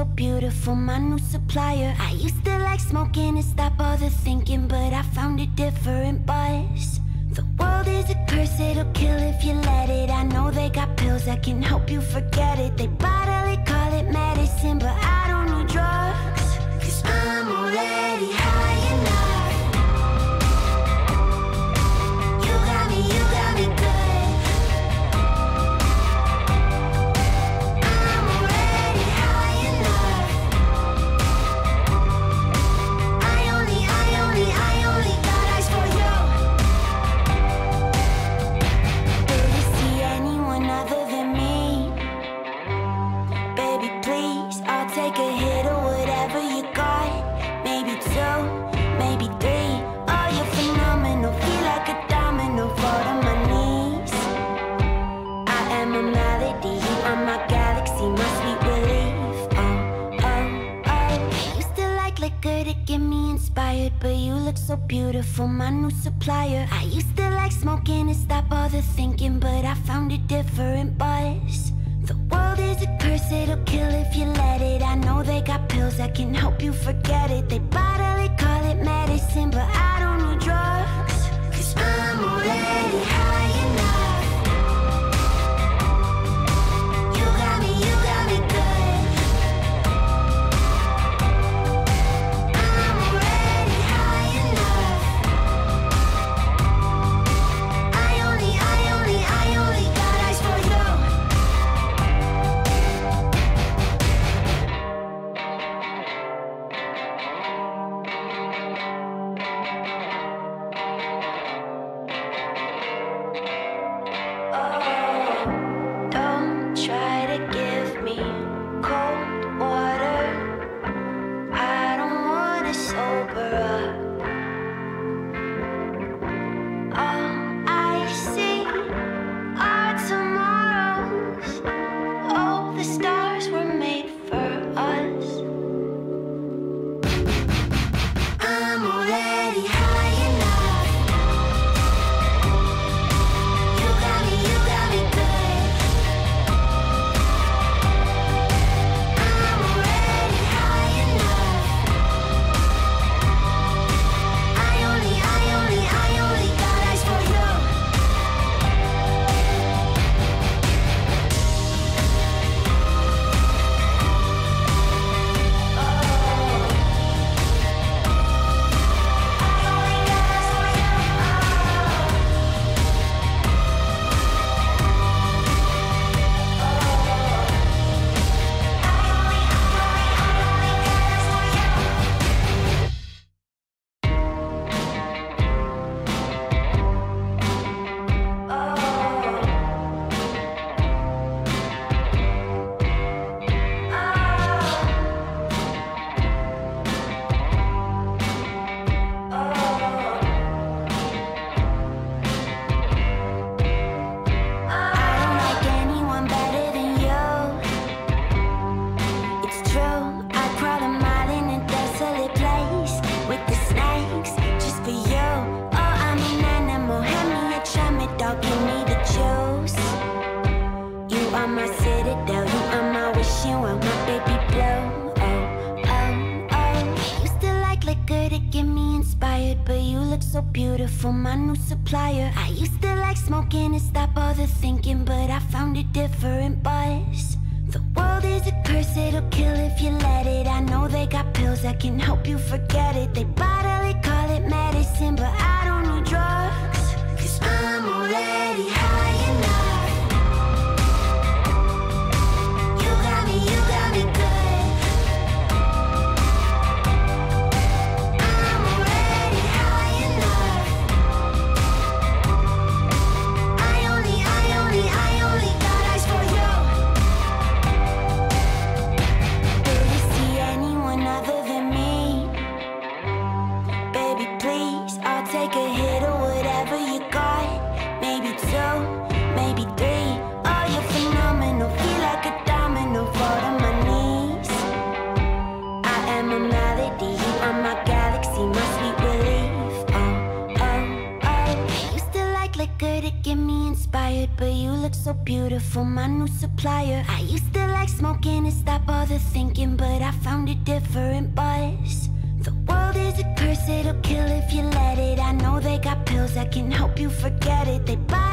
so beautiful, my new supplier. I used to like smoking and stop all the thinking, but I found a different buzz. The world is a curse, it'll kill if you let it. I know they got pills that can help you forget it. They bottle it, call it medicine, but I don't need drugs. Cause I'm already take a hit of whatever you got. Maybe two, maybe three. Oh, you're phenomenal, feel like a domino, fall to my knees. I am a melody, you are my galaxy, my sweet relief. Oh, oh, oh. Used to like liquor to get me inspired, but you look so beautiful, my new supplier. I used to like smoking To stop all the thinking, but I found a different buzz. It'll kill if you let it. I know they got pills that can help you forget it. They bottle it, call it medicine, but I sober look so beautiful, my new supplier. I used to like smoking and stop all the thinking, but I found a different buzz. The world is a curse, it'll kill if you let it. I know they got pills that can help you forget it. They it, call it medicine, but I don't inspired, but you look so beautiful, my new supplier. I used to like smoking to stop all the thinking, but I found a different buzz. The world is a curse, it'll kill if you let it. I know they got pills that can help you forget it. They bottle